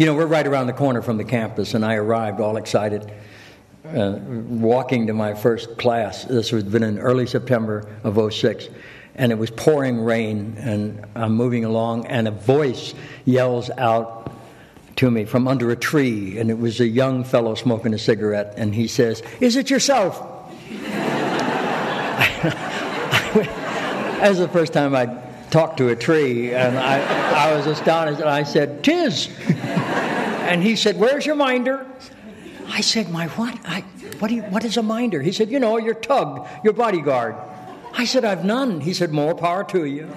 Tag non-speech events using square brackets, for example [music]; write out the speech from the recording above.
You know, we're right around the corner from the campus, and I arrived all excited, uh, walking to my first class. This was been in early September of 06, and it was pouring rain, and I'm moving along, and a voice yells out to me from under a tree, and it was a young fellow smoking a cigarette, and he says, Is it yourself? [laughs] That [laughs] was the first time I talked to a tree, and I, I was astonished, and I said, Tis. And he said, Where's your minder? I said, My what? I, what, do you, what is a minder? He said, You know, your tug, your bodyguard. I said, I've none. He said, More power to you. [laughs]